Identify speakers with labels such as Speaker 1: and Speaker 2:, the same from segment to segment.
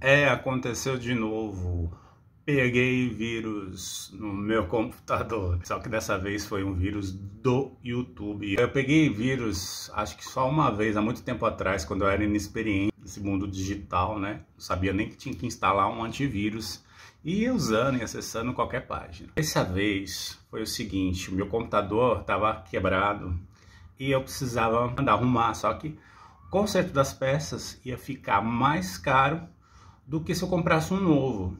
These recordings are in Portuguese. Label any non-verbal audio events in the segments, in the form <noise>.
Speaker 1: É, aconteceu de novo. Peguei vírus no meu <laughs> computador, só que dessa vez foi um vírus do YouTube. Eu peguei vírus, acho que só uma vez, há muito tempo atrás, quando eu era inexperiente nesse mundo digital, né? Não sabia nem que tinha que instalar um antivírus e ia usando e acessando qualquer página. Dessa vez foi o seguinte: o meu computador estava quebrado e eu precisava mandar arrumar, só que o conserto das peças ia ficar mais caro do que se eu comprasse um novo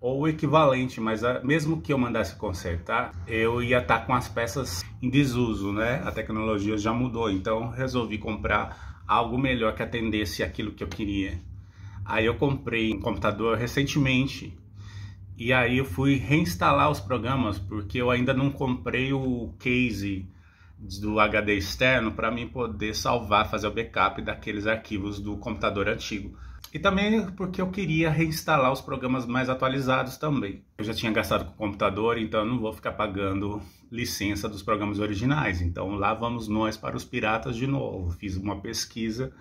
Speaker 1: ou o equivalente, mas mesmo que eu mandasse consertar, eu ia estar tá com as peças em desuso, né? A tecnologia já mudou, então resolvi comprar algo melhor que atendesse aquilo que eu queria. Aí eu comprei um computador recentemente e aí eu fui reinstalar os programas porque eu ainda não comprei o case do HD externo para mim poder salvar, fazer o backup daqueles arquivos do computador antigo. E também porque eu queria reinstalar os programas mais atualizados também. Eu já tinha gastado com o computador, então eu não vou ficar pagando licença dos programas originais. Então lá vamos nós para os piratas de novo. Fiz uma pesquisa,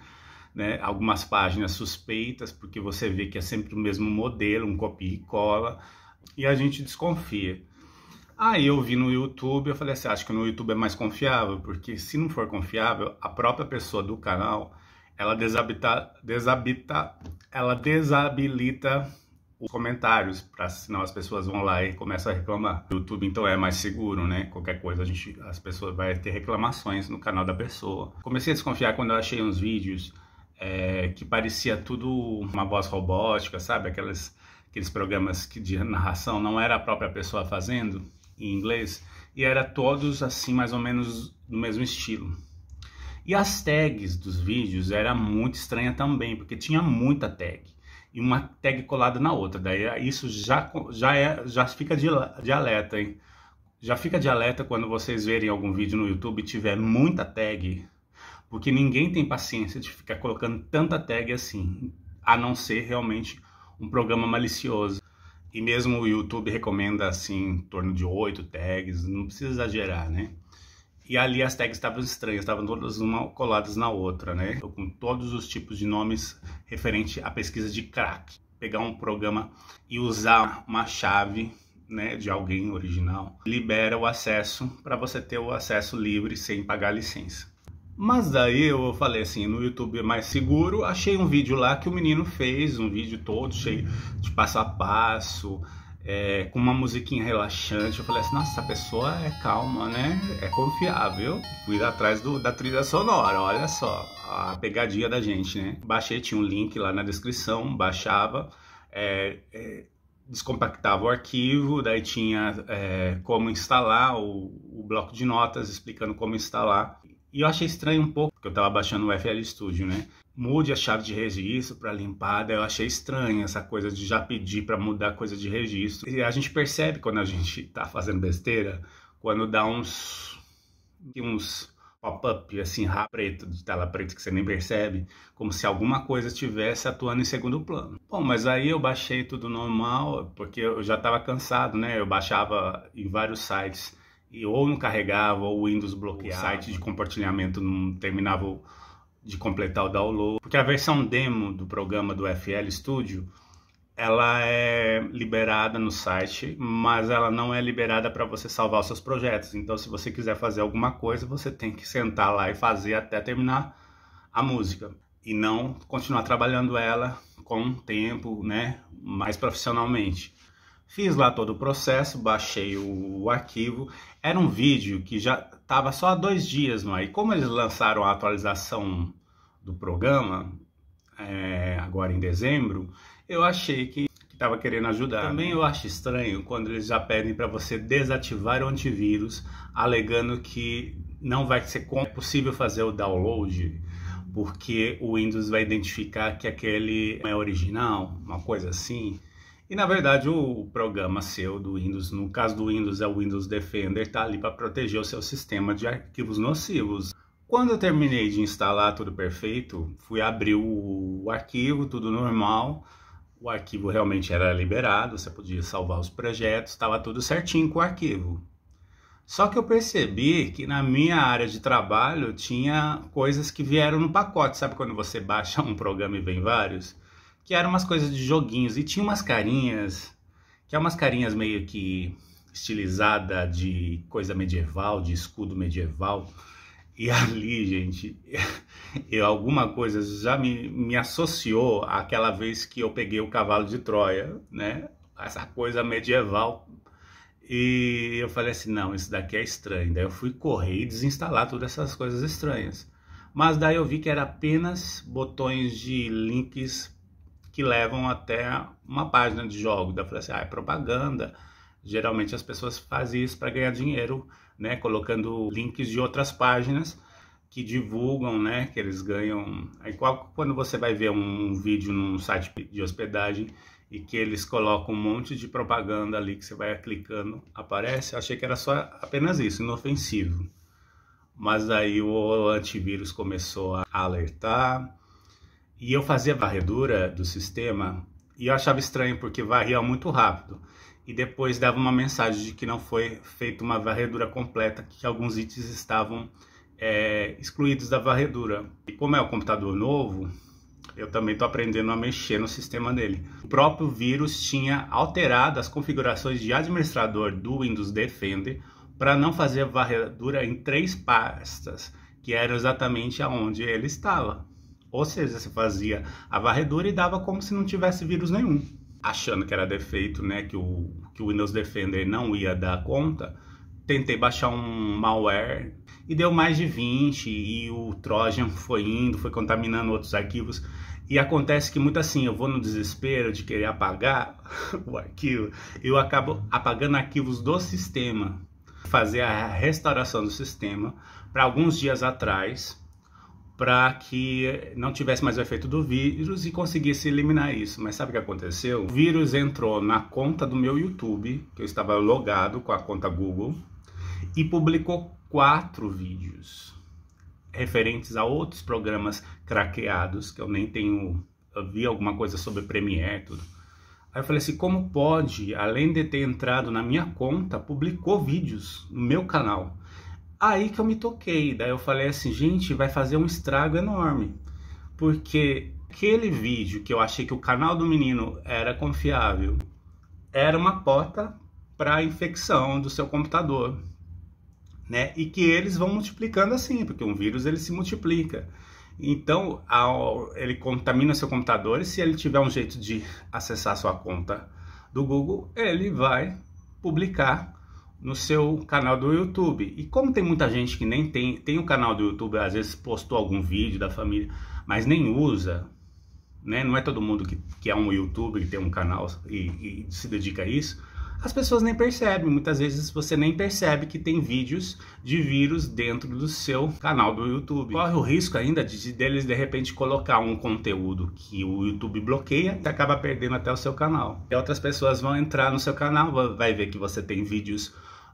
Speaker 1: né, algumas páginas suspeitas, porque você vê que é sempre o mesmo modelo, um copia e cola, e a gente desconfia. Aí eu vi no YouTube, eu falei assim, acho que no YouTube é mais confiável, porque se não for confiável, a própria pessoa do canal ela desabita, desabita, ela desabilita os comentários, para senão as pessoas vão lá e começam a reclamar. O YouTube então é mais seguro, né? Qualquer coisa a gente, as pessoas vai ter reclamações no canal da pessoa. Comecei a desconfiar quando eu achei uns vídeos é, que parecia tudo uma voz robótica, sabe? Aquelas, aqueles programas que de narração não era a própria pessoa fazendo em inglês e era todos assim mais ou menos no mesmo estilo. E as tags dos vídeos era muito estranha também, porque tinha muita tag e uma tag colada na outra. Daí isso já, já, é, já fica de, de alerta, hein? Já fica de alerta quando vocês verem algum vídeo no YouTube e tiver muita tag, porque ninguém tem paciência de ficar colocando tanta tag assim, a não ser realmente um programa malicioso. E mesmo o YouTube recomenda assim em torno de oito tags, não precisa exagerar, né? E ali as tags estavam estranhas, estavam todas uma coladas na outra, né? Com todos os tipos de nomes referente à pesquisa de crack. Pegar um programa e usar uma chave né, de alguém original, libera o acesso para você ter o acesso livre sem pagar licença. Mas daí eu falei assim, no YouTube é mais seguro, achei um vídeo lá que o menino fez, um vídeo todo cheio de passo a passo, é, com uma musiquinha relaxante. Eu falei assim, nossa, essa pessoa é calma, né? É confiável. Fui atrás do, da trilha sonora, olha só, a pegadinha da gente, né? Baixei, tinha um link lá na descrição, baixava, é, é, descompactava o arquivo, daí tinha é, como instalar o, o bloco de notas explicando como instalar. E eu achei estranho um pouco, porque eu estava baixando o FL Studio, né? mude a chave de registro para limpar. Daí eu achei estranho essa coisa de já pedir para mudar a coisa de registro. E a gente percebe quando a gente está fazendo besteira, quando dá uns uns pop-up assim preto de tela preta que você nem percebe, como se alguma coisa estivesse atuando em segundo plano. Bom, mas aí eu baixei tudo normal, porque eu já estava cansado, né? Eu baixava em vários sites e ou não carregava ou o Windows bloqueava, o site de compartilhamento não terminava de completar o download, porque a versão demo do programa do FL Studio ela é liberada no site, mas ela não é liberada para você salvar os seus projetos. Então, se você quiser fazer alguma coisa, você tem que sentar lá e fazer até terminar a música e não continuar trabalhando ela com tempo, né, mais profissionalmente. Fiz lá todo o processo, baixei o, arquivo. Era um vídeo que já estava só há dois dias no ar. E como eles lançaram a atualização do programa, é, agora em dezembro, eu achei que estava que querendo ajudar. Também eu acho estranho quando eles já pedem para você desativar o antivírus, alegando que não vai ser possível fazer o download, porque o Windows vai identificar que aquele é original, uma coisa assim. E na verdade o programa seu do Windows, no caso do Windows é o Windows Defender, está ali para proteger o seu sistema de arquivos nocivos. Quando eu terminei de instalar tudo perfeito, fui abrir o arquivo, tudo normal. O arquivo realmente era liberado, você podia salvar os projetos, estava tudo certinho com o arquivo. Só que eu percebi que na minha área de trabalho tinha coisas que vieram no pacote. Sabe quando você baixa um programa e vem vários? Que eram umas coisas de joguinhos e tinha umas carinhas, que é umas carinhas meio que estilizada de coisa medieval, de escudo medieval. E ali, gente, <laughs> eu, alguma coisa já me, me associou àquela vez que eu peguei o cavalo de Troia, né? Essa coisa medieval. E eu falei assim: não, isso daqui é estranho. Daí eu fui correr e desinstalar todas essas coisas estranhas. Mas daí eu vi que era apenas botões de links que levam até uma página de jogo. Eu falei assim: ah, é propaganda. Geralmente as pessoas fazem isso para ganhar dinheiro né, colocando links de outras páginas que divulgam, né, que eles ganham. Aí quando você vai ver um vídeo num site de hospedagem e que eles colocam um monte de propaganda ali que você vai clicando, aparece. Eu achei que era só apenas isso, inofensivo. Mas aí o antivírus começou a alertar e eu fazia varredura do sistema e eu achava estranho porque varria muito rápido e depois dava uma mensagem de que não foi feita uma varredura completa, que alguns itens estavam é, excluídos da varredura. E como é um computador novo, eu também estou aprendendo a mexer no sistema dele. O próprio vírus tinha alterado as configurações de administrador do Windows Defender para não fazer varredura em três pastas, que era exatamente aonde ele estava. Ou seja, você fazia a varredura e dava como se não tivesse vírus nenhum achando que era defeito, né, que o, que o Windows Defender não ia dar conta, tentei baixar um malware e deu mais de 20 e o Trojan foi indo, foi contaminando outros arquivos. E acontece que muito assim, eu vou no desespero de querer apagar <laughs> o arquivo, eu acabo apagando arquivos do sistema, fazer a restauração do sistema. Para alguns dias atrás, para que não tivesse mais o efeito do vírus e conseguisse eliminar isso. Mas sabe o que aconteceu? O vírus entrou na conta do meu YouTube, que eu estava logado com a conta Google, e publicou quatro vídeos referentes a outros programas craqueados, que eu nem tenho. Eu vi alguma coisa sobre Premiere tudo. Aí eu falei assim: como pode, além de ter entrado na minha conta, publicou vídeos no meu canal? Aí que eu me toquei, daí eu falei assim, gente, vai fazer um estrago enorme. Porque aquele vídeo que eu achei que o canal do menino era confiável, era uma porta para infecção do seu computador, né? E que eles vão multiplicando assim, porque um vírus ele se multiplica. Então, ao, ele contamina seu computador e se ele tiver um jeito de acessar sua conta do Google, ele vai publicar no seu canal do YouTube. E como tem muita gente que nem tem, tem o canal do YouTube, às vezes postou algum vídeo da família, mas nem usa, né? Não é todo mundo que, que é um youtuber que tem um canal e, e se dedica a isso. As pessoas nem percebem, muitas vezes você nem percebe que tem vídeos de vírus dentro do seu canal do YouTube. Corre o risco ainda de deles de repente colocar um conteúdo que o YouTube bloqueia e acaba perdendo até o seu canal. E outras pessoas vão entrar no seu canal, vai ver que você tem vídeos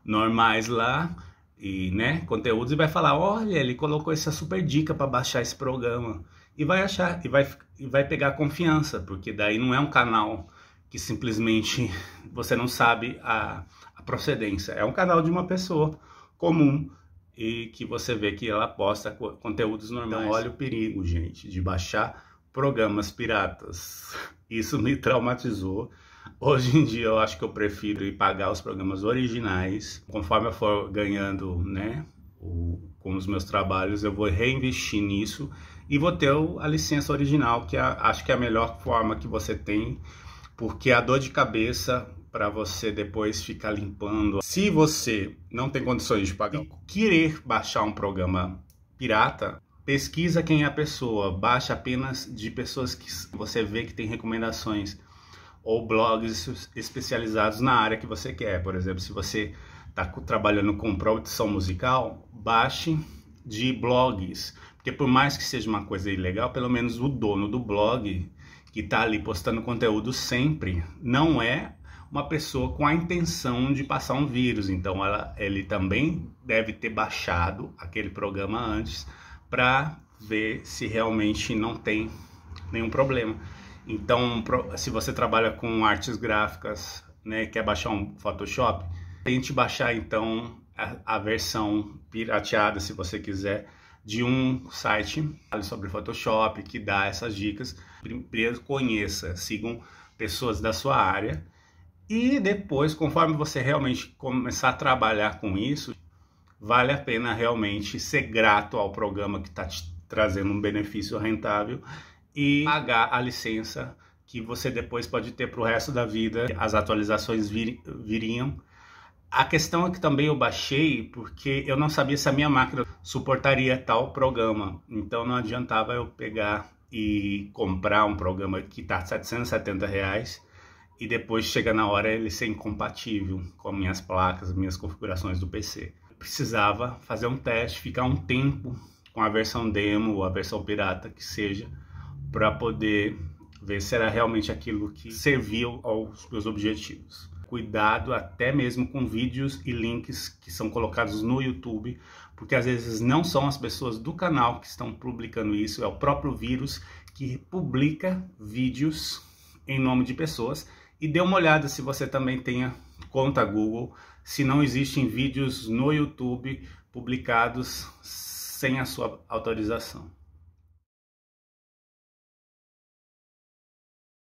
Speaker 1: normais lá e né, conteúdos e vai falar, olha, ele colocou essa super dica para baixar esse programa e vai achar e vai e vai pegar confiança, porque daí não é um canal que simplesmente <laughs> você não sabe a, a procedência, é um canal de uma pessoa comum e que você vê que ela posta conteúdos normais. Então, olha o perigo, gente, de baixar programas piratas. <laughs> Isso me traumatizou. Hoje em dia eu acho que eu prefiro ir pagar os programas originais. Conforme eu for ganhando, né, o, com os meus trabalhos, eu vou reinvestir nisso e vou ter a licença original, que é, acho que é a melhor forma que você tem, porque a dor de cabeça para você depois ficar limpando. Se você não tem condições de pagar querer baixar um programa pirata, pesquisa quem é a pessoa, baixa apenas de pessoas que você vê que tem recomendações ou blogs especializados na área que você quer. Por exemplo, se você está trabalhando com produção musical, baixe de blogs, porque por mais que seja uma coisa ilegal, pelo menos o dono do blog que está ali postando conteúdo sempre não é uma pessoa com a intenção de passar um vírus. Então ela, ele também deve ter baixado aquele programa antes para ver se realmente não tem nenhum problema. Então, se você trabalha com artes gráficas, né, quer baixar um Photoshop, tente baixar então a, a versão pirateada, se você quiser, de um site sobre Photoshop que dá essas dicas. Primeiro conheça, sigam pessoas da sua área e depois, conforme você realmente começar a trabalhar com isso, vale a pena realmente ser grato ao programa que está te trazendo um benefício rentável e pagar a licença que você depois pode ter para o resto da vida. As atualizações vir, viriam. A questão é que também eu baixei porque eu não sabia se a minha máquina suportaria tal programa. Então não adiantava eu pegar e comprar um programa que está 770 reais e depois chega na hora ele ser incompatível com minhas placas, minhas configurações do PC. precisava fazer um teste, ficar um tempo com a versão demo ou a versão pirata que seja, para poder ver se era realmente aquilo que serviu aos meus objetivos. Cuidado até mesmo com vídeos e links que são colocados no YouTube, porque às vezes não são as pessoas do canal que estão publicando isso, é o próprio vírus que publica vídeos em nome de pessoas. E dê uma olhada se você também tenha conta Google, se não existem vídeos no YouTube publicados sem a sua autorização.